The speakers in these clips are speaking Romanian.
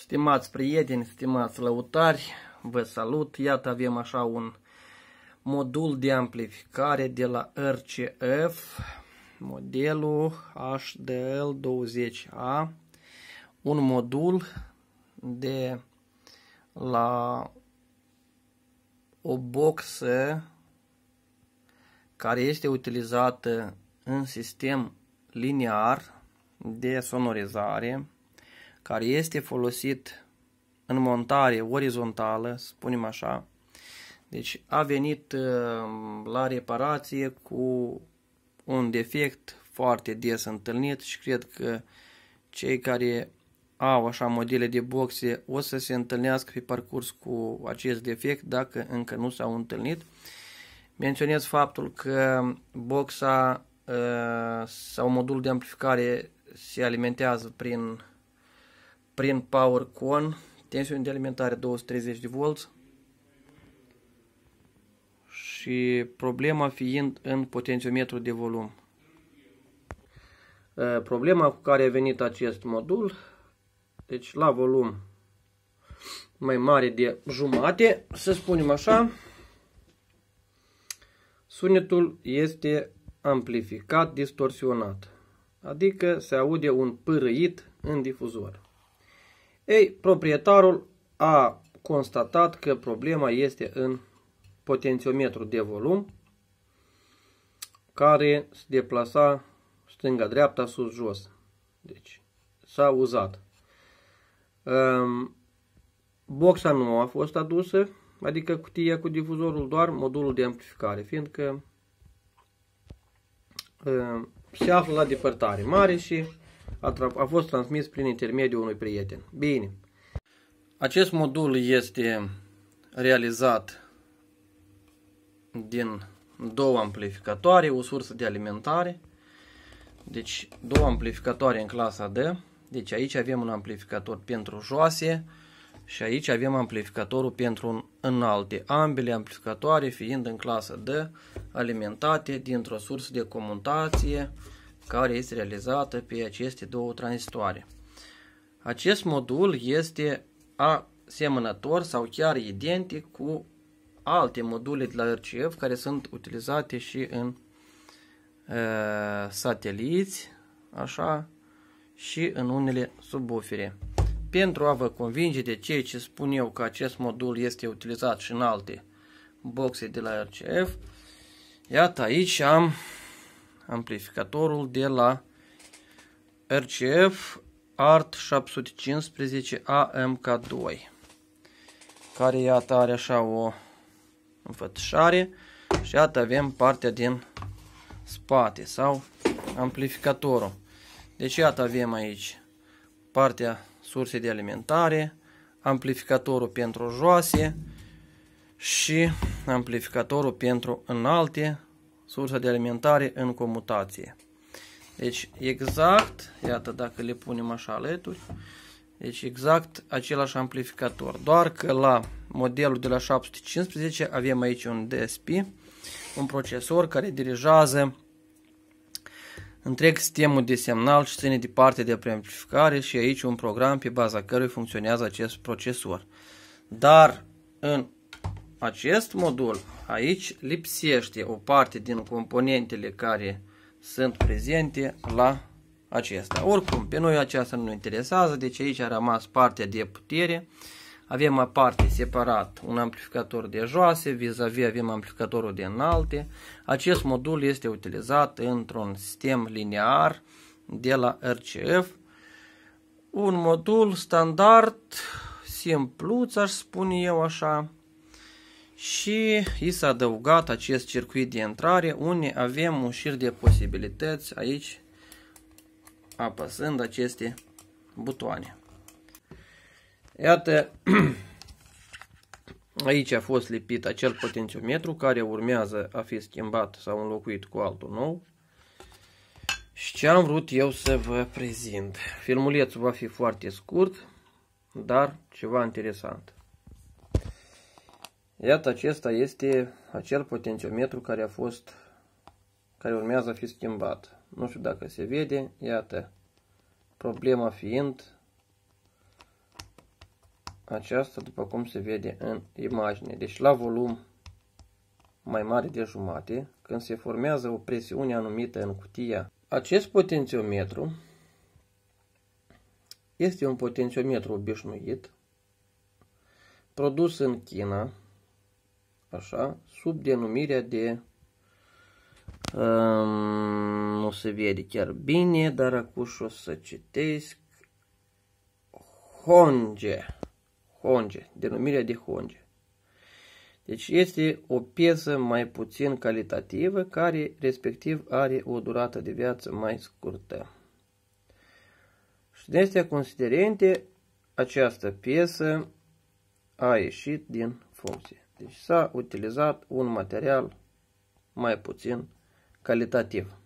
Stimați prieteni, stimați lăutari, vă salut. Iată avem așa un modul de amplificare de la RCF, modelul HDL20A, un modul de la o boxă care este utilizată în sistem linear de sonorizare care este folosit în montare orizontală, spunem așa. Deci a venit uh, la reparație cu un defect foarte des întâlnit și cred că cei care au așa modele de boxe o să se întâlnească pe parcurs cu acest defect dacă încă nu s-au întâlnit. Menționez faptul că boxa uh, sau modul de amplificare se alimentează prin prin power con, tensiune de alimentare 230 de volți și problema fiind în potențiometru de volum. Problema cu care a venit acest modul, deci la volum mai mare de jumate, să spunem așa, sunetul este amplificat, distorsionat, adică se aude un pârâit în difuzor. Ei, proprietarul a constatat că problema este în potențiometru de volum care se deplasa stânga-dreapta, sus-jos. Deci s-a uzat. Um, boxa nu a fost adusă, adică cutia cu difuzorul, doar modulul de amplificare, fiindcă um, se află la depărtare mare și a, a fost transmis prin intermediul unui prieten. Bine. Acest modul este realizat din două amplificatoare, o sursă de alimentare. Deci două amplificatoare în clasa D. Deci aici avem un amplificator pentru joase și aici avem amplificatorul pentru înalte. Ambele amplificatoare fiind în clasa D alimentate dintr-o sursă de comutație care este realizată pe aceste două tranzistoare. Acest modul este asemănător sau chiar identic cu alte module de la RCF care sunt utilizate și în uh, sateliți, așa, și în unele subwufere. Pentru a vă convinge de ceea ce spun eu că acest modul este utilizat și în alte boxe de la RCF, iată aici am amplificatorul de la RCF ART 715 AMK2 care iată are așa o înfățișare și iată avem partea din spate sau amplificatorul. Deci iată avem aici partea sursei de alimentare, amplificatorul pentru joase și amplificatorul pentru înalte sursa de alimentare în comutație. Deci exact, iată dacă le punem așa alături, deci exact același amplificator, doar că la modelul de la 715 avem aici un DSP, un procesor care dirigează întreg sistemul de semnal și ține de parte de preamplificare și aici un program pe baza căruia funcționează acest procesor. Dar în acest modul aici lipsește o parte din componentele care sunt prezente la acesta. Oricum, pe noi aceasta nu ne interesează, deci aici a rămas partea de putere. Avem aparte separat un amplificator de joase, vis-a-vis -vis avem amplificatorul de înalte. Acest modul este utilizat într-un sistem linear de la RCF. Un modul standard, simpluț, aș spune eu așa, și i s-a adăugat acest circuit de intrare unde avem un șir de posibilități aici apăsând aceste butoane. Iată, aici a fost lipit acel potențiometru care urmează a fi schimbat sau înlocuit cu altul nou. Și ce am vrut eu să vă prezint. Filmulețul va fi foarte scurt, dar ceva interesant. Iată, acesta este acel potențiometru care a fost, care urmează a fi schimbat. Nu știu dacă se vede, iată, problema fiind aceasta după cum se vede în imagine. Deci la volum mai mare de jumate, când se formează o presiune anumită în cutia. Acest potențiometru este un potențiometru obișnuit, produs în China, așa, sub denumirea de um, nu se vede chiar bine, dar acum o să citesc Honge, Honge, denumirea de Honge. Deci este o piesă mai puțin calitativă care respectiv are o durată de viață mai scurtă. Și de astea considerente, această piesă a ieșit din funcție. Deci s-a utilizat un material mai puțin calitativ.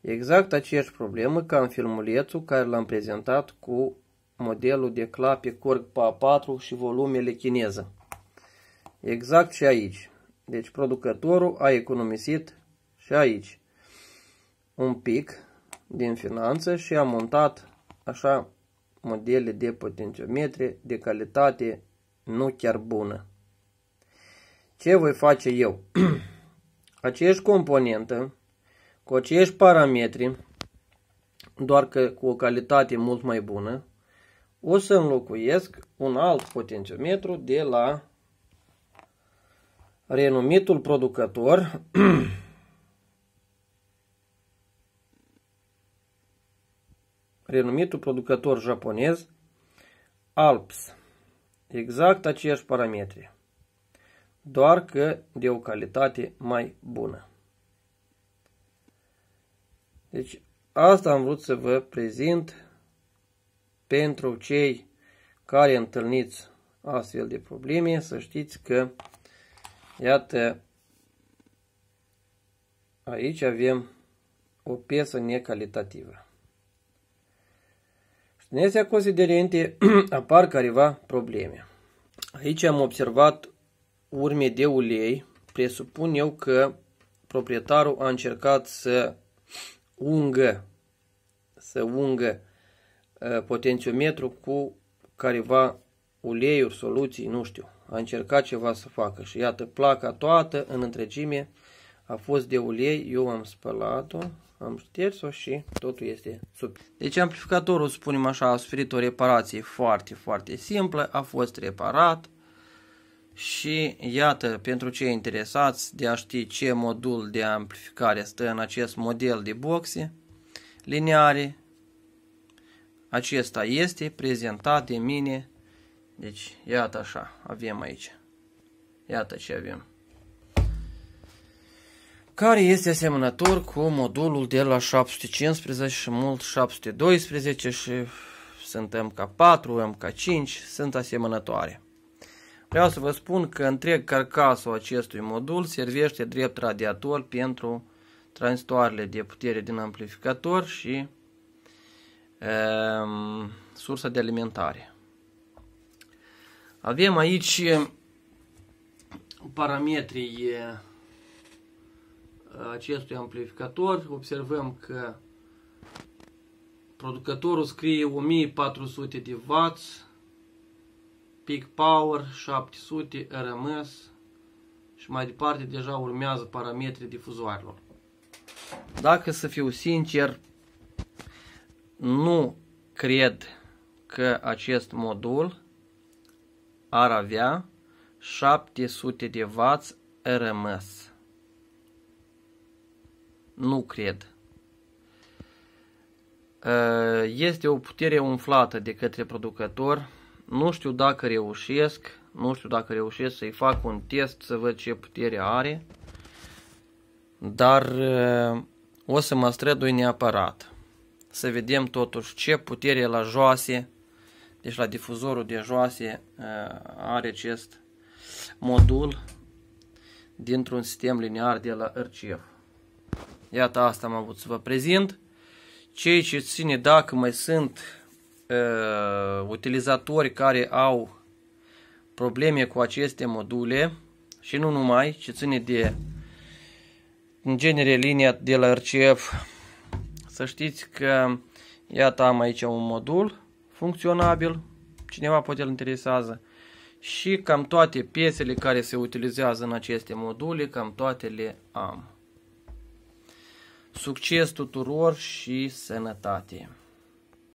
Exact aceeași problemă ca în filmulețul care l-am prezentat cu modelul de clape Corg PA4 și volumele chineză. Exact și aici. Deci producătorul a economisit și aici un pic din finanță și a montat așa modele de potențiometri de calitate nu chiar bună. Ce voi face eu? Aceeași componentă, cu aceiași parametri, doar că cu o calitate mult mai bună, o să înlocuiesc un alt potențiometru de la renumitul producător renumitul producător japonez Alps. Exact aceiași parametri, doar că de o calitate mai bună. Deci asta am vrut să vă prezint pentru cei care întâlniți astfel de probleme, să știți că Iată, aici avem o piesă necalitativă. Și din acestea considerente apar careva probleme. Aici am observat urme de ulei. Presupun eu că proprietarul a încercat să ungă, să ungă uh, potențiometru cu careva uleiuri, soluții, nu știu a încercat ceva să facă și iată, placa toată în întregime a fost de ulei, eu am spălat-o, am șters-o și totul este sub. Deci amplificatorul, spunem așa, a suferit o reparație foarte, foarte simplă, a fost reparat și iată, pentru cei interesați de a ști ce modul de amplificare stă în acest model de boxe lineare, acesta este prezentat de mine deci, iată așa, avem aici. Iată ce avem. Care este asemănător cu modulul de la 715 și mult 712 și sunt MK4, MK5, sunt asemănătoare. Vreau să vă spun că întreg carcasul acestui modul servește drept radiator pentru tranzistoarele de putere din amplificator și um, sursa de alimentare. Avem aici parametrii acestui amplificator. Observăm că producătorul scrie 1400 de W, peak power 700 RMS și mai departe deja urmează parametrii difuzoarelor. Dacă să fiu sincer, nu cred că acest modul ar avea 700 de W RMS. Nu cred. Ă, este o putere umflată de către producător. Nu știu dacă reușesc, nu știu dacă reușesc să-i fac un test să văd ce putere are. Dar ă, o să mă strădui neapărat. Să vedem totuși ce putere la joase deci la difuzorul de joase uh, are acest modul dintr-un sistem linear de la RCF. Iată asta am avut să vă prezint. Cei ce ține dacă mai sunt uh, utilizatori care au probleme cu aceste module și nu numai, ce ține de în genere linia de la RCF, să știți că iată am aici un modul funcționabil cineva poate îl interesează. Și cam toate piesele care se utilizează în aceste module, cam toate le am. Succes tuturor și sănătate!